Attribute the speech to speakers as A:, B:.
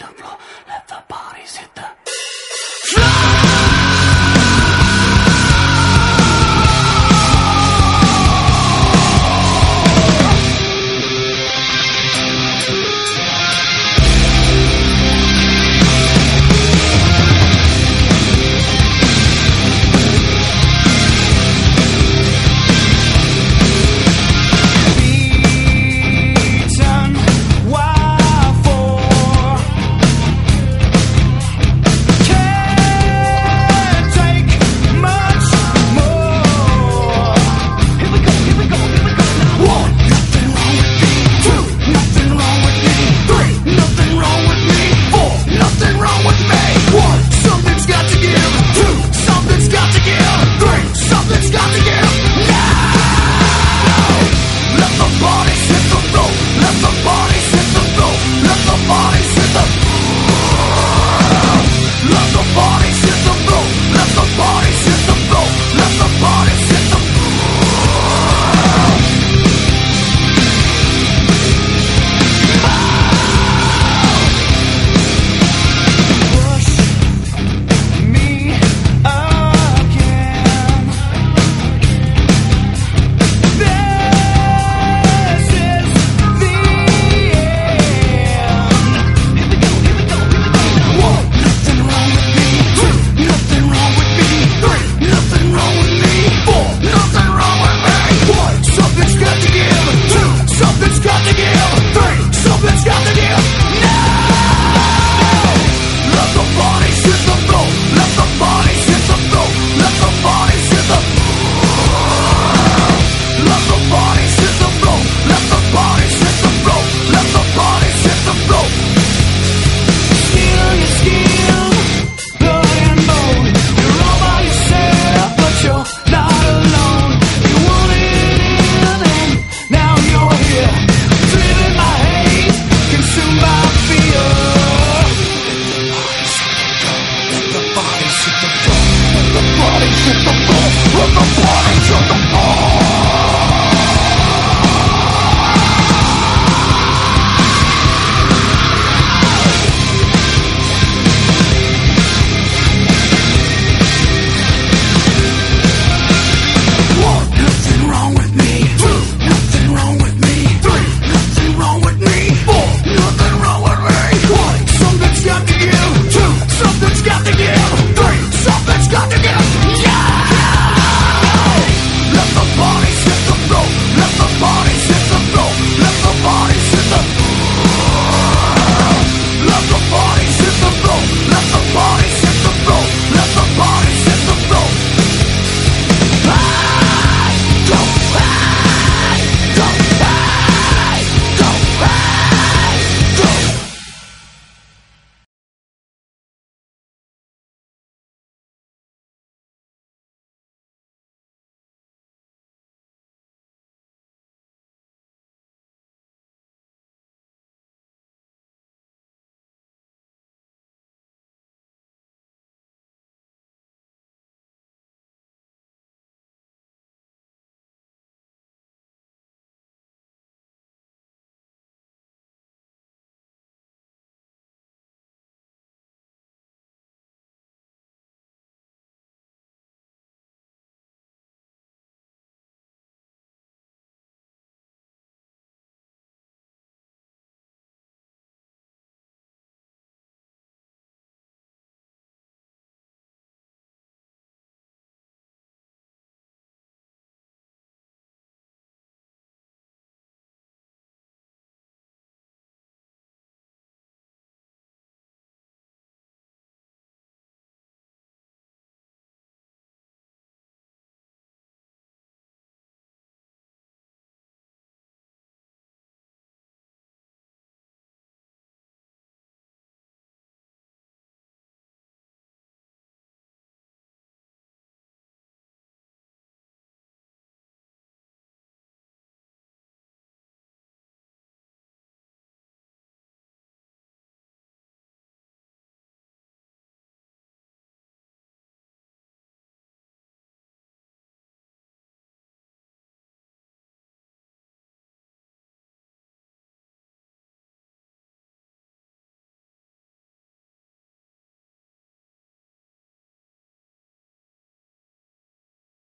A: floor.
B: Don't